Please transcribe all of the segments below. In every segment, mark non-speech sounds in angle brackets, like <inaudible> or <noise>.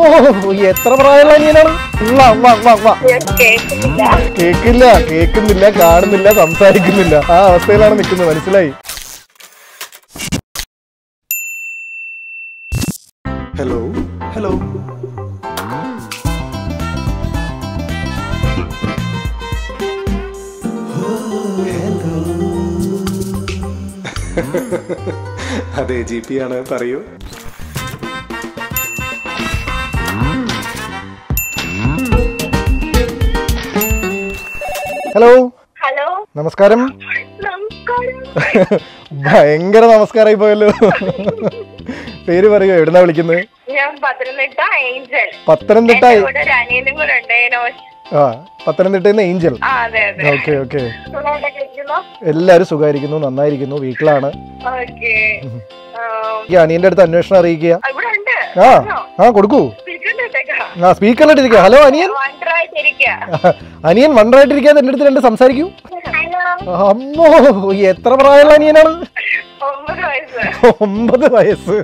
അമ്മോ എത്ര പ്രായമുള്ള അനിയനാണ്? വാ വാ വാ വാ കേക്കില്ല കേക്കുന്നില്ല കാണുന്നില്ല സംസാരിക്കുന്നില്ല. ആ അവസ്ഥയിലാണ് നിൽക്കുന്നത് മനസ്സിലായി? ഹലോ. ഹലോ. <laughs> അതെ ജി പി ആണ് പറയൂ. ഹലോ ഹലോ നമസ്കാരം. നമസ്കാരം. ഭയങ്കര നമസ്കാരമായി പോയല്ലോ പേര് പറയുമോ എവിടുന്നാ വിളിക്കുന്നത് ഞാൻ പത്തനംതിട്ട ഏഞ്ചൽ. പത്തനംതിട്ട ആ പത്തനംതിട്ടയിൽ ഏഞ്ചൽ. Okay okay. എല്ലാരും സുഖായിരിക്കുന്നു സുഖമായിരിക്കുന്നു നന്നായിരിക്കുന്നു വീട്ടിലാണ്. ഈ അടുത്ത് അന്വേഷണം അറിയിക്കുക. ആ ആ കൊടുക്കൂ. ആ സ്പീക്കറിലിട്ടിരിക്കുക. ഹലോ അനിയൻ? <laughs> അനിയൻ വണ്ടറായിട്ടിരിക്കാതെ എന്റെ അടുത്ത് രണ്ട് സംസാരിക്കൂ. അമ്മോ എത്ര പ്രായമുള്ള അനിയനാണ്? ഒമ്പത് വയസ്സ്. ഒമ്പത് വയസ്സ്.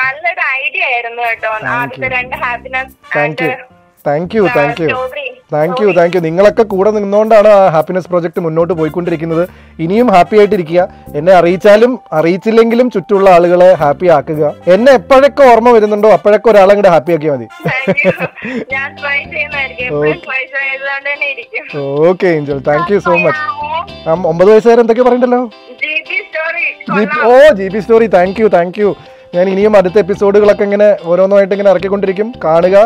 നല്ലൊരു ഐഡിയ ആയിരുന്നു കേട്ടോ. ആദ്യത്തെ രണ്ട് happiness thank you thank you thank you thank you thank you നിങ്ങളൊക്കെ കൂടെ നിന്നുകൊണ്ടാണ് ആ ഹാപ്പിനെസ് പ്രോജക്റ്റ് മുന്നോട്ട് പോയിക്കൊണ്ടിരിക്കുന്നത്. ഇനിയും ഹാപ്പി ആയിട്ടിരിക്കുക. എന്നെ അറിയിച്ചാലും അറിയിച്ചില്ലെങ്കിലും ചുറ്റുള്ള ആളുകളെ ഹാപ്പി ആക്കുക. എന്നെ എപ്പോഴൊക്കെ ഓർമ്മ വരുന്നുണ്ടോ അപ്പോഴൊക്കെ ഒരാളെ കൂടെ ഹാപ്പി ആക്കിയാൽ മതി. Okay Angel thank you so much ഒമ്പത് വയസ്സുകാരൻ എന്തൊക്കെ പറയണ്ടല്ലോ? ഓ G P story thank you thank you ഞാൻ ഇനിയും അടുത്ത എപ്പിസോഡുകളൊക്കെ ഇങ്ങനെ ഓരോന്നായിട്ട് ഇങ്ങനെ ഇറക്കിക്കൊണ്ടിരിക്കും. കാണുക.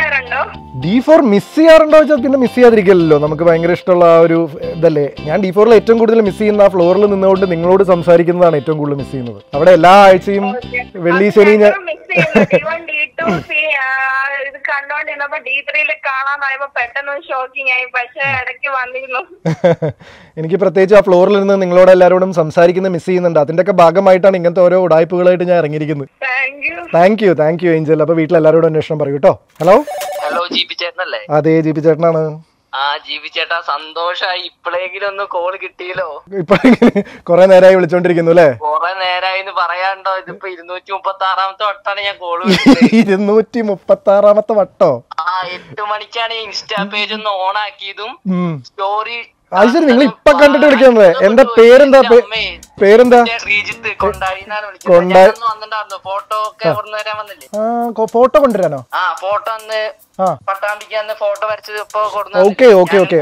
ചെയ്യാറുണ്ടോ? ഡി ഫോർ മിസ് ചെയ്യാറുണ്ടോ വെച്ചാൽ പിന്നെ മിസ് ചെയ്യാതിരിക്കില്ലല്ലോ നമുക്ക് ഭയങ്കര ഇഷ്ടമുള്ള ആ ഒരു ഇതല്ലേ? ഞാൻ ഡി ഫോറിൽ ഏറ്റവും കൂടുതൽ മിസ് ചെയ്യുന്ന ആ ഫ്ലോറിൽ നിന്നുകൊണ്ട് നിങ്ങളോട് സംസാരിക്കുന്നതാണ് ഏറ്റവും കൂടുതൽ മിസ് ചെയ്യുന്നത്. അവിടെ എല്ലാ ആഴ്ചയും വെള്ളി ശനി ഞാൻ കണ്ടോണ്ടിരുന്നപ്പോ ഡി ത്രീയിൽ കാണാൻ പറയുമ്പോ പെട്ടെന്ന് ഷോക്കിംഗ് ആയി. പക്ഷെ ഇടയ്ക്ക് വന്നിരുന്നു. <laughs> എനിക്ക് പ്രത്യേകിച്ച് ആ ഫ്ലോറിൽ നിന്ന് നിങ്ങളോട് എല്ലാവരോടും സംസാരിക്കുന്നത് മിസ് ചെയ്യുന്നുണ്ട്. അതിന്റെ ഒക്കെ ഭാഗമായിട്ടാണ് ഇങ്ങനത്തെ ഓരോ ഉടായ്പകളായിട്ട് ഞാൻ ഇറങ്ങിയിരിക്കുന്നത്. Thank you thank you Angel അപ്പോൾ വീട്ടിൽ എല്ലാവരോടും അന്വേഷണം പറയൂ കേട്ടോ ഹലോ ഹലോ ജി പി ചേട്ടനല്ലേ? അതെ ജി പി ചേട്ടനാണ്. ആ ജീവി ചേട്ടാ സന്തോഷായി. ഇപ്പോഴെങ്കിലും ഒന്ന് കോൾ കിട്ടിയല്ലോ. ഇപ്പൊ കുറെ നേരമായി വിളിച്ചോണ്ടിരിക്കുന്നു അല്ലേ കൊറേ നേരായിന്ന് പറയാണ്ടോ? ഇതിപ്പോ ഇരുന്നൂറ്റി മുപ്പത്തി ആറാമത്തെ വട്ടാണ് ഞാൻ കോൾ വിളിച്ചത്. <laughs> ഇരുന്നൂറ്റി മുപ്പത്തി ആറാമത്തെ വട്ടോ? ആ എട്ട് മണിക്കാണ് ഇൻസ്റ്റാ പേജ് ഒന്ന് ഓൺ ആക്കിയതും സ്റ്റോറി അത് നിങ്ങൾ ഇപ്പൊ കണ്ടിട്ട് വിളിക്കുന്നത്. എന്താ പേരെന്താ? പേരെന്താ? Photo കൊണ്ടുവരാനോ? Okay okay okay.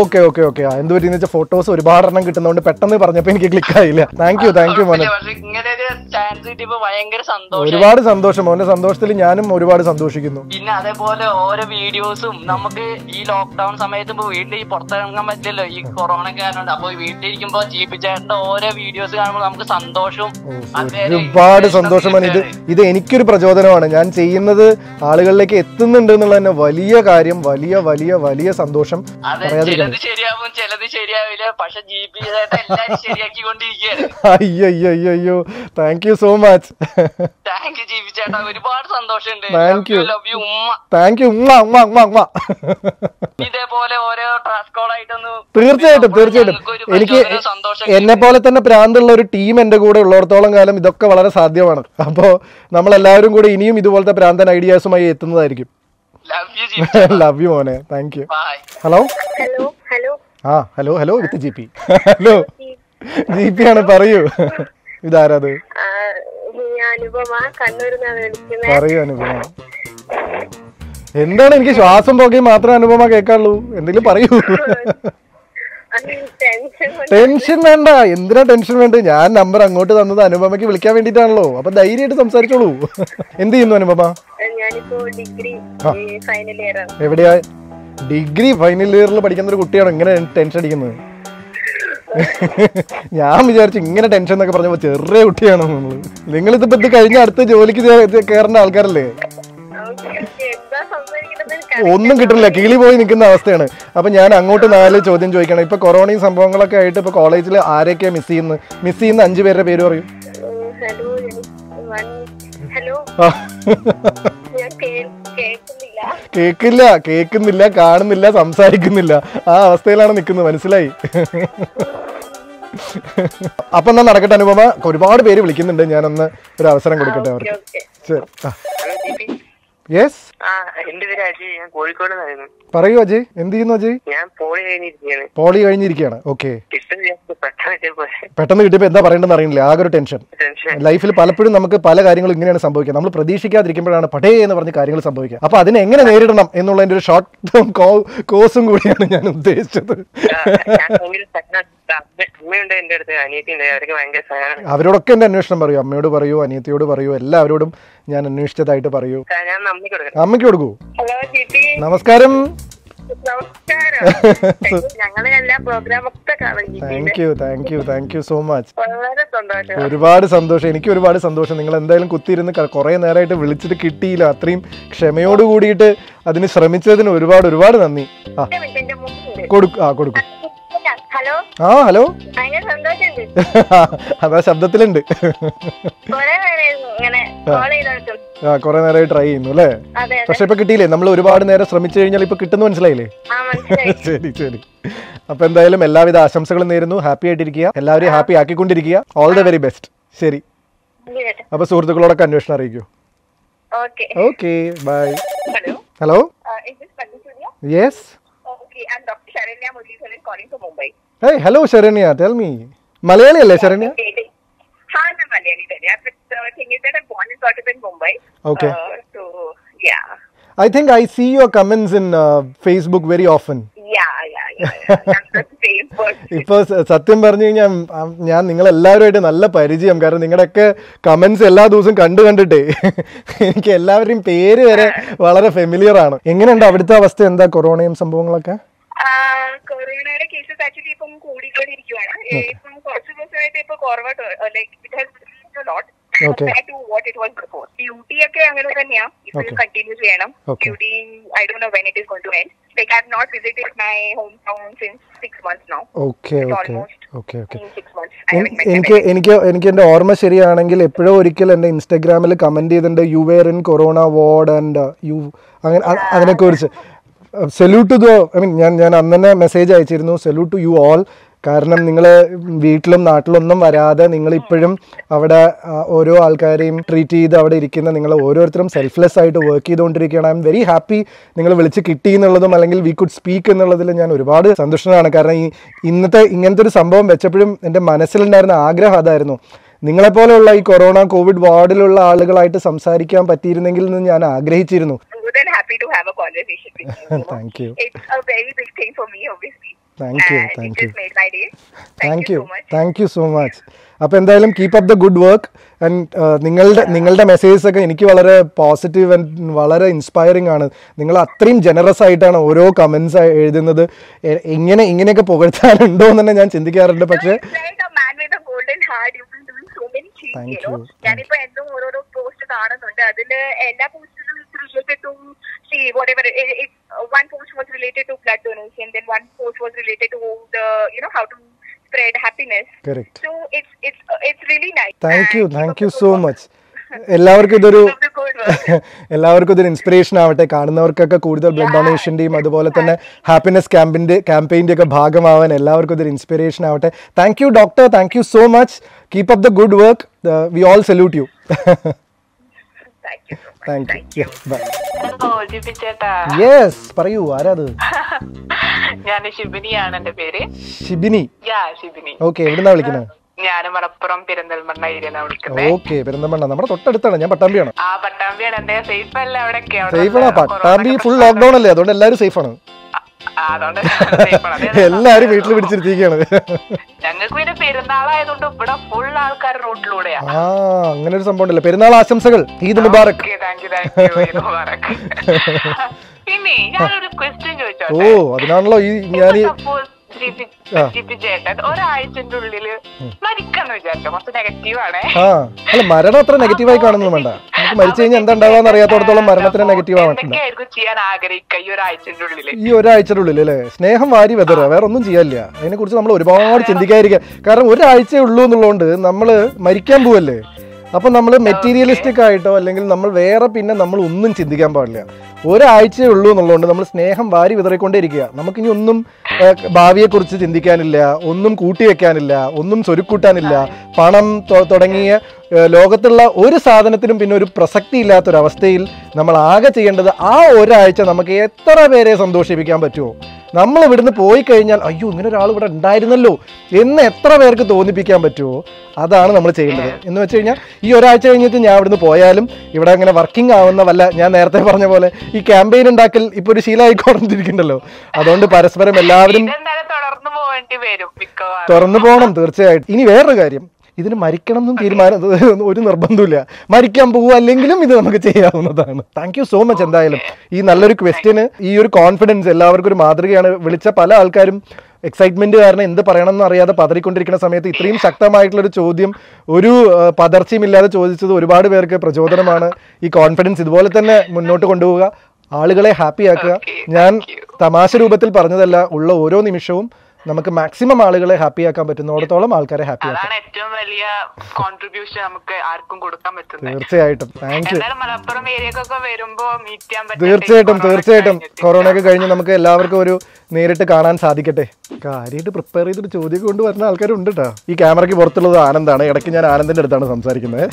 Okay okay okay എന്ത് പറ്റിയെന്ന് വെച്ചാൽ ഫോട്ടോസ് ഒരുപാട് എണ്ണം കിട്ടുന്നതുകൊണ്ട് പെട്ടെന്ന് പറഞ്ഞപ്പോ എനിക്ക് ക്ലിക്ക് ആയില്ല. താങ്ക് യു താങ്ക് യു മോനെ. ചാൻസ് കിട്ടിയപ്പോ ഭയങ്കര സന്തോഷം ഒരുപാട് സന്തോഷം. മോന്റെ സന്തോഷത്തിൽ ഞാനും ഒരുപാട് സന്തോഷിക്കുന്നു. പിന്നെ അതേപോലെ ഓരോ വീഡിയോസും നമുക്ക് ഈ ലോക്ക്ഡൌൺ സമയത്ത് ഇപ്പൊ വീട്ടിൽ പുറത്തിറങ്ങാൻ പറ്റില്ലല്ലോ. ഈ കൊറോണ കാരണം അപ്പൊ വീട്ടിലിരിക്കുമ്പോ ജീപ്പിച്ചേട്ടന്റെ ഓരോ വീഡിയോസ് കാണുമ്പോൾ നമുക്ക് സന്തോഷവും ഒരുപാട് സന്തോഷമാണ്. ഇത് ഇത് എനിക്കൊരു പ്രചോദനമാണ്. ഞാൻ ചെയ്യുന്നത് ആളുകളിലേക്ക് എത്തുന്നുണ്ട് എന്നുള്ള തന്നെ വലിയ കാര്യം വലിയ വലിയ വലിയ സന്തോഷം. ചിലത് ശരിയാവും ചിലത് ശരിയാവില്ല. പക്ഷെ ജി പി ചേട്ടൻ എല്ലാം ശരിയാക്കിക്കൊണ്ടിരിക്കുകയാണ്. അയ്യോ അയ്യോ അയ്യോ അയ്യോ thank you so much thank you ജീവി ചേട്ടാ. ഒരുപാട് സന്തോഷമുണ്ട്. Thank you. ലവ് യു ഉമ്മ. താങ്ക് യു ഉമ്മ ഉമ്മ ഉമ്മ ഉമ്മ. ഇതേപോലെ ഓരോ ട്രാസ്കോളായിട്ടൊന്ന് തീർച്ചയായിട്ടും തീർച്ചയായിട്ടും. എനിക്ക് എന്നെ പോലെ തന്നെ പ്രാന്തുള്ള ഒരു ടീം എന്റെ കൂടെ ഉള്ളിടത്തോളം കാലം ഇതൊക്കെ വളരെ സാധ്യമാണ്. അപ്പോൾ നമ്മളെല്ലാവരും കൂടെ ഇനിയും ഇതുപോലത്തെ പ്രാന്തൻ ഐഡിയാസുമായി എത്തുന്നതായിരിക്കും. ലവ് യു യു മോനെ. താങ്ക് യു ഹലോ ഹലോ ആ hello hello with G P hello G P ആണ് പറയൂ. <laughs> ഇതാരത്? പറയൂ അനുപമ. എന്താണ് എനിക്ക് ശ്വാസം പോകി മാത്രം അനുപമ കേൾക്കാള്ളൂ എന്തെങ്കിലും പറയൂ. ടെൻഷൻ വേണ്ട. എന്തിനാ ടെൻഷൻ വേണ്ട ഞാൻ നമ്പർ അങ്ങോട്ട് തന്നത് അനുപമയ്ക്ക് വിളിക്കാൻ വേണ്ടിട്ടാണല്ലോ അപ്പൊ ധൈര്യമായിട്ട് സംസാരിച്ചോളൂ. എന്ത് ചെയ്യുന്നു അനുപമ? എവിടെയാ? ഡിഗ്രി ഫൈനൽ ഇയറിൽ പഠിക്കുന്ന ഒരു കുട്ടിയാണ്. ഇങ്ങനെ ടെൻഷൻ അടിക്കുന്നത്? <laughs> ഞാൻ വിചാരിച്ചു ഇങ്ങനെ ടെൻഷൻ എന്നൊക്കെ പറഞ്ഞപ്പോ ചെറിയ കുട്ടിയാണോ നിങ്ങൾ നിങ്ങളിതിപ്പോ ഇത് കഴിഞ്ഞ അടുത്ത ജോലിക്ക് കേറേണ്ട ആൾക്കാരല്ലേ? ഒന്നും കിട്ടില്ല കിളി പോയി നിൽക്കുന്ന അവസ്ഥയാണ്. അപ്പൊ ഞാൻ അങ്ങോട്ട് നാല് ചോദ്യം ചോദിക്കണം. ഇപ്പൊ കൊറോണയും സംഭവങ്ങളൊക്കെ ആയിട്ട് ഇപ്പൊ കോളേജിൽ ആരെയൊക്കെയാ മിസ് ചെയ്യുന്നത് മിസ് ചെയ്യുന്ന അഞ്ചു പേരുടെ പേര് പറയും. കേക്കില്ല. കേക്കുന്നില്ല കാണുന്നില്ല സംസാരിക്കുന്നില്ല. ആ അവസ്ഥയിലാണ് നിൽക്കുന്നത്. മനസ്സിലായി? അപ്പൊ എന്നാ നടക്കട്ടെ അനുപമ? ഒരുപാട് പേര് വിളിക്കുന്നുണ്ട്. ഞാനൊന്ന് ഒരു അവസരം കൊടുക്കട്ടെ അവർക്ക്. ശരി. യെസ് എന്റെ പേര് അജയ്. ഞാൻ കോഴിക്കോട് പറയൂ അജയ്. എന്ത് ചെയ്യുന്നു അജയ്? ഞാൻ പോളി കഴിഞ്ഞിരിക്കുകയാണ്. പോളി കഴിഞ്ഞിരിക്കുകയാണ്. ഓക്കെ പെട്ടെന്ന് കിട്ടിയപ്പോ. എന്താ പറയണ്ടെന്ന് അറിയില്ല ആകെ ഒരു ടെൻഷൻ. ലൈഫിൽ പലപ്പോഴും നമുക്ക് പല കാര്യങ്ങളും ഇങ്ങനെയാണ് സംഭവിക്കുക. നമ്മൾ പ്രതീക്ഷിക്കാതിരിക്കുമ്പോഴാണ് പടേ എന്ന് പറഞ്ഞ കാര്യങ്ങൾ സംഭവിക്കുക. അപ്പൊ അതിനെ എങ്ങനെ നേരിടണം എന്നുള്ളതിന്റെ ഒരു ഷോർട്ട് ടേം കോഴ്സും കൂടിയാണ് ഞാൻ ഉദ്ദേശിച്ചത്. അവരോടൊക്കെ എന്റെ അന്വേഷണം പറയൂ. അമ്മയോട് പറയൂ അനിയത്തിയോട് പറയൂ എല്ലാവരോടും ഞാൻ അന്വേഷിച്ചതായിട്ട് പറയൂ. അമ്മയ്ക്ക് കൊടുക്കൂ. നമസ്കാരം. Thank you thank you thank you so much ഒരുപാട് സന്തോഷം. എനിക്ക് ഒരുപാട് സന്തോഷം. നിങ്ങൾ എന്തായാലും കുത്തിയിരുന്ന് കുറെ നേരമായിട്ട് വിളിച്ചിട്ട് കിട്ടിയില്ല. അത്രയും ക്ഷമയോട് കൂടിയിട്ട് അതിന് ശ്രമിച്ചതിന് ഒരുപാട് ഒരുപാട് നന്ദി. ആ. കൊടുക്കും ആ കൊടുക്കും. ആ ഹലോ? <laughs> അതാ ശബ്ദത്തിലുണ്ട്. കൊറേ ആ. നേരമായി ട്രൈ ചെയ്യുന്നു അല്ലേ? പക്ഷെ ഇപ്പൊ കിട്ടിയില്ലേ? നമ്മൾ ഒരുപാട് നേരം ശ്രമിച്ചു കഴിഞ്ഞാൽ ഇപ്പൊ കിട്ടുന്നു മനസ്സിലായില്ലേ? <laughs> ശരി ശരി. അപ്പൊ എന്തായാലും എല്ലാവിധ ആശംസകളും നേരുന്നു. ഹാപ്പി ആയിട്ടിരിക്കുക. എല്ലാവരും ഹാപ്പി ആക്കിക്കൊണ്ടിരിക്കുക. ഓൾ ദ വെരി ബെസ്റ്റ് ശരി. അപ്പൊ സുഹൃത്തുക്കളോടൊക്കെ അന്വേഷണം അറിയിക്കൂ. Okay. Okay bye hello? Yes I'm Dr. Sharanya Muralidharan calling from Mumbai. Hey hello Sharanya tell me Malayali അല്ലേ Sharanya I think I see your think in Facebook very often ഇപ്പൊ സത്യം പറഞ്ഞു കഴിഞ്ഞാൽ ഞാൻ നിങ്ങളെല്ലാവരുമായിട്ട് നല്ല പരിചയം. കാരണം നിങ്ങളുടെ ഒക്കെ കമന്റ്സ് എല്ലാ ദിവസവും കണ്ടു കണ്ടിട്ടേ. <laughs> എനിക്ക് എല്ലാവരുടെയും പേര് വരെ വളരെ ഫെമിലിയർ ആണ്. എങ്ങനെയുണ്ട് അവിടുത്തെ അവസ്ഥ? എന്താ കൊറോണയും സംഭവങ്ങളൊക്കെ? കൊറോണയുടെ കേസസ് ആക്ച്വലി ഇപ്പം കൂടിക്കൊണ്ടിരിക്കുകയാണ് ഏ, ഇപ്പം കുറച്ച് ദിവസമായിട്ട് ഇപ്പൊ കുറവായിട്ട് like it has lot duty ഒക്കെ അങ്ങനെ തന്നെയാ. ഇപ്പോഴും കണ്ടിന്യൂ ചെയ്യണം. Duty I do know when it is gone to end like I not visited my hometown since six months no okay okay okay എനിക്ക് എനിക്ക് എനിക്ക് എന്റെ ഓർമ്മ ശരിയാണെങ്കിൽ എപ്പോഴോ ഒരിക്കൽ എന്റെ ഇൻസ്റ്റാഗ്രാമിൽ കമന്റ് ചെയ്തിട്ടുണ്ട് you were in corona ward and you അങ്ങനെ അതിനെ അതിനെക്കുറിച്ച്. Salute to though I mean ഞാൻ ഞാൻ അന്ന് തന്നെ മെസ്സേജ് അയച്ചിരുന്നു സെല്യൂട്ട് ടു യു ഓൾ കാരണം നിങ്ങൾ വീട്ടിലും നാട്ടിലൊന്നും വരാതെ നിങ്ങൾ ഇപ്പോഴും അവിടെ ഓരോ ആൾക്കാരെയും ട്രീറ്റ് ചെയ്ത് അവിടെ ഇരിക്കുന്ന നിങ്ങൾ ഓരോരുത്തരും സെൽഫ്ലെസ് ആയിട്ട് വർക്ക് ചെയ്തുകൊണ്ടിരിക്കുകയാണ്. ഐ എം വെരി ഹാപ്പി നിങ്ങൾ വിളിച്ച് കിട്ടി എന്നുള്ളതും അല്ലെങ്കിൽ വി കുഡ് സ്പീക്ക് എന്നുള്ളതിൽ ഞാൻ ഒരുപാട് സന്തുഷ്ടനാണ് കാരണം ഈ ഇന്നത്തെ ഇങ്ങനത്തെ ഒരു സംഭവം വെച്ചപ്പോഴും എന്റെ മനസ്സിലുണ്ടായിരുന്ന ആഗ്രഹം അതായിരുന്നു. നിങ്ങളെപ്പോലെയുള്ള ഈ കൊറോണ കോവിഡ് വാർഡിലുള്ള ആളുകളായിട്ട് സംസാരിക്കാൻ പറ്റിയിരുന്നെങ്കിൽ എന്ന് ഞാൻ ആഗ്രഹിച്ചിരുന്നു. Happy to have a conversation with you. you <laughs> know. Thank you. It's a very big thing for me, obviously. Thank you, And thank it you. just made my day. Thank, thank you you so much. Thank you so much അപ്പോൾ എന്തായാലും keep up the good work and നിങ്ങളുടെ നിങ്ങളുടെ messages ഒക്കെ എനിക്ക് വളരെ positive and വളരെ inspiring ആണ് നിങ്ങൾ അത്രയും ജനറസ് ആയിട്ടാണ് ഓരോ കമൻസ് എഴുതുന്നത് ഇങ്ങനെ ഇങ്ങനെയൊക്കെ പുകഴ്ത്താനുണ്ടോ എന്ന് തന്നെ ഞാൻ ചിന്തിക്കാറുണ്ട് പക്ഷേ താങ്ക് യു ഞാനിപ്പോ എന്നും ഓരോരോ പോസ്റ്റ് കാണുന്നുണ്ട് അതിൽ എല്ലാ പോസ്റ്റിലും see whatever it, it, uh, one post was related to blood donation then one post was related to the you know how to spread happiness Correct. so it's it's uh, it's really nice thank you And you, thank you good work. much. എല്ലാവർക്കും ഇതൊരു. എല്ലാവർക്കും ഇതൊരു inspiration ആവട്ടെ കാണുന്നവർക്കൊക്കെ കൂടുതൽ blood ഡൊണേഷന്റെയും അതുപോലെ തന്നെ happiness ക്യാമ്പിന്റെ ക്യാമ്പയിന്റെ ഒക്കെ ഭാഗമാവാൻ എല്ലാവർക്കും ഇതൊരു ഇൻസ്പിറേഷൻ ആവട്ടെ thank you doctor thank you so much keep up the good work we all salute you Thank you so much. Thank you yes പറയൂ ആരാത് <laughs> ഞാൻ ഷിബിനിയാണ് എന്റെ പേര്. ഷിബിനി ഓക്കെ എവിടുന്നാ വിളിക്കുന്നത് ഞാൻ മലപ്പുറം പെരിന്തൽമണ്ണ ഏരിയ ഓക്കെ പെരിന്തൽമണ്ണ. നമ്മുടെ തൊട്ടടുത്താണ്. ഞാൻ പട്ടാമ്പിയാണ്. ആ പട്ടാമ്പിയാണ്. എന്റെ സേഫ് അല്ല അവിടെ സേഫ് ആണ്. പട്ടാമ്പി ഫുൾ ലോക്ക്ഡൌൺ അല്ലേ? അതുകൊണ്ട് എല്ലാവരും സേഫ് ആണ്. <laughs> എല്ലാരും വീട്ടിൽ പിടിച്ചിരുത്തിയിരിക്കുകയാണ് ഞങ്ങൾക്ക് പിന്നെ പെരുന്നാളായതുകൊണ്ട് ഇവിടെ ഫുൾ ആൾക്കാർ റോട്ടിലൂടെയാ. ആ അങ്ങനെ ഒരു സംഭവം ഉണ്ടല്ലോ പെരുന്നാൾ ആശംസകൾ. ഈദ് മുബാറക്. <laughs> പിന്നെ ഞാനൊരു ക്വസ്റ്റ്യൻ ഓ ചോദിച്ചോട്ടെ അതിനാണല്ലോ ഈ ഞാൻ ഈ സപ്പോസ് ആ. ജിപി ചേട്ടൻ ഒരാഴ്ചന്റെ ഉള്ളിൽ മരിക്കാന്ന് വിചാരിച്ചോ. കുറച്ച് നെഗറ്റീവ് ആണ്. ആ. അല്ല മരണം അത്ര നെഗറ്റീവായി കാണുന്നു വേണ്ട. നമുക്ക് മരിച്ചു കഴിഞ്ഞാൽ എന്താ ഉണ്ടാവാന്ന് അറിയാത്തോടത്തോളം മരണത്തിന് നെഗറ്റീവ് ആവട്ടില്ല എന്തൊക്കെയായിരിക്കും ചെയ്യാൻ ആഗ്രഹിക്കുക ഈ ഒരാഴ്ചന്റെ ഉള്ളിൽ? ഈ ഒരാഴ്ചയുടെ ഉള്ളിൽ അല്ലേ? സ്നേഹം വാരി വെതറുക. വേറെ ഒന്നും ചെയ്യാനില്ല. അതിനെ കുറിച്ച് നമ്മൾ ഒരുപാട് ചിന്തിക്കാതിരിക്കുക. കാരണം ഒരാഴ്ചയേ ഉള്ളൂ എന്നുള്ളതുകൊണ്ട് നമ്മൾ മരിക്കാൻ പോവല്ലേ? അപ്പൊ നമ്മൾ മെറ്റീരിയലിസ്റ്റിക് ആയിട്ടോ അല്ലെങ്കിൽ നമ്മൾ വേറെ പിന്നെ നമ്മൾ ഒന്നും ചിന്തിക്കാൻ പാടില്ല. ഒരാഴ്ചയേ ഉള്ളൂ എന്നുള്ളതുകൊണ്ട് നമ്മൾ സ്നേഹം വാരി വിതറിക്കൊണ്ടേയിരിക്കുക. നമുക്കിനി ഒന്നും ഭാവിയെ ഭാവിയെക്കുറിച്ച് ചിന്തിക്കാനില്ല ഒന്നും കൂട്ടിവെക്കാനില്ല ഒന്നും സ്വരുക്കൂട്ടാനില്ല. പണം തുടങ്ങിയ ലോകത്തുള്ള ഒരു സാധനത്തിനും പിന്നെ ഒരു പ്രസക്തി ഇല്ലാത്തൊരവസ്ഥയിൽ നമ്മൾ ആകെ ചെയ്യേണ്ടത് ആ ഒരാഴ്ച നമുക്ക് എത്ര പേരെ സന്തോഷിപ്പിക്കാൻ പറ്റുമോ നമ്മൾ ഇവിടുന്ന് പോയി കഴിഞ്ഞാൽ അയ്യോ ഇങ്ങനെ ഒരാൾ ഇവിടെ ഉണ്ടായിരുന്നല്ലോ എന്ന് എത്ര പേർക്ക് തോന്നിപ്പിക്കാൻ പറ്റുമോ? അതാണ് നമ്മൾ ചെയ്യേണ്ടത്. എന്ന് വെച്ച് കഴിഞ്ഞാൽ ഈ ഒരാഴ്ച കഴിഞ്ഞിട്ട് ഞാൻ ഇവിടുന്ന് പോയാലും ഇവിടെ അങ്ങനെ വർക്കിംഗ് ആവുന്ന വല്ല ഞാൻ നേരത്തെ പറഞ്ഞ പോലെ ഈ ക്യാമ്പയിൻ ഉണ്ടാക്കൽ ഇപ്പൊ ഒരു ശീലമായിക്കോണ്ടിരിക്കണ്ടല്ലോ അതുകൊണ്ട് പരസ്പരം എല്ലാവരും തുറന്നു പോകണം തീർച്ചയായിട്ടും. ഇനി വേറൊരു കാര്യം. ഇതിന് മരിക്കണം എന്നും തീരുമാനം ഒരു നിർബന്ധമില്ല മരിക്കാൻ പോകുക അല്ലെങ്കിലും ഇത് നമുക്ക് ചെയ്യാവുന്നതാണ്. താങ്ക് യു സോ മച്ച് എന്തായാലും. ഈ നല്ലൊരു ക്വസ്റ്റ്യന് ഈ ഒരു കോൺഫിഡൻസ് എല്ലാവർക്കും ഒരു മാതൃകയാണ്. വിളിച്ച പല ആൾക്കാരും എക്സൈറ്റ്മെന്റ് കാരണം എന്ത് പറയണം എന്ന് അറിയാതെ പതറിക്കൊണ്ടിരിക്കുന്ന സമയത്ത് ഇത്രയും ശക്തമായിട്ടുള്ള ഒരു ചോദ്യം ഒരു പതർച്ചയും ഇല്ലാതെ ചോദിച്ചത് ഒരുപാട് പേർക്ക് പ്രചോദനമാണ്. ഈ കോൺഫിഡൻസ് ഇതുപോലെ തന്നെ മുന്നോട്ട് കൊണ്ടുപോവുക. ആളുകളെ ഹാപ്പിയാക്കുക ഞാൻ തമാശ രൂപത്തിൽ പറഞ്ഞതല്ല ഉള്ള ഓരോ നിമിഷവും നമുക്ക് മാക്സിമം ആളുകളെ ഹാപ്പി ആക്കാൻ പറ്റുന്നോടത്തോളം ആൾക്കാരെ ഹാപ്പി ആക്കാം. ഏറ്റവും വലിയ കോൺട്രിബ്യൂഷൻ നമുക്ക് ആർക്കും കൊടുക്കാൻ പറ്റുന്നത്. തീർച്ചയായിട്ടും. താങ്ക് യു മലപ്പുറം ഏരിയക്കൊക്കെ വരുമ്പോ മീറ്റ് ചെയ്യാൻ പറ്റും തീർച്ചയായിട്ടും തീർച്ചയായിട്ടും. കൊറോണ ഒക്കെ കഴിഞ്ഞ് നമുക്ക് എല്ലാവർക്കും ഒരു നേരിട്ട് കാണാൻ സാധിക്കട്ടെ. കാര്യമായിട്ട് പ്രിപ്പയർ ചെയ്തിട്ട് ചോദ്യം കൊണ്ട് വരുന്ന ആൾക്കാരുണ്ട് കേട്ടോ ഈ ക്യാമറയ്ക്ക് പുറത്തുള്ളത് ആനന്ദാണ്. ഇടയ്ക്ക് ഞാൻ ആനന്ദിന്റെ അടുത്താണ് സംസാരിക്കുന്നത്.